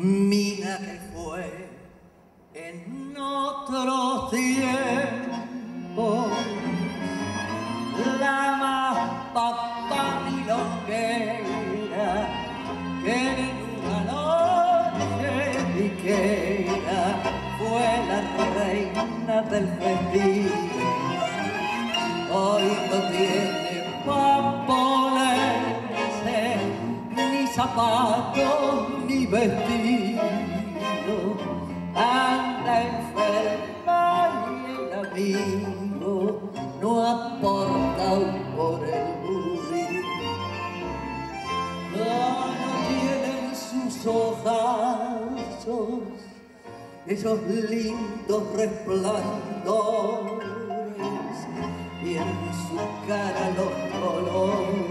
mina que fue en otro tiempo. La más papá milonguera que en una noche piquera fue la reina del festín zapatos ni vestido anda enferma y el amigo no aporta por el budín no, no tienen sus ojazos esos lindos resplandores y en su cara los colores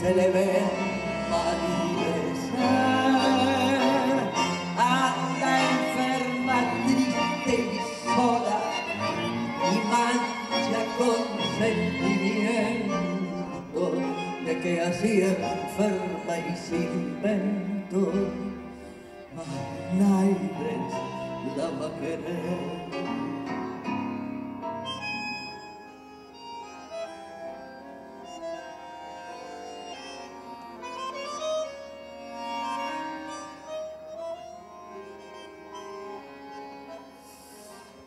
se le ven con sentimiento de que así enferma y sin vento, Naires la va a querer.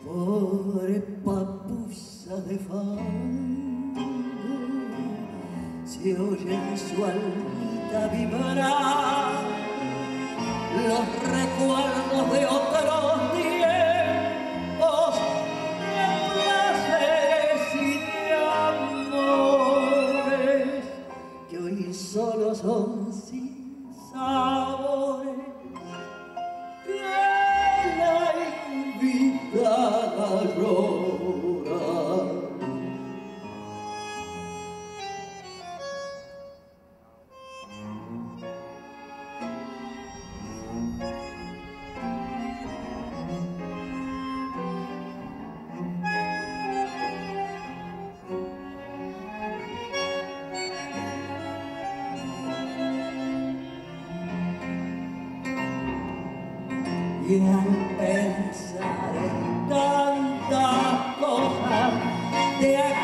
Pobre papusa de fango, se oye en su almita vibrar los recuerdos Dejan pensar en tantas cosas.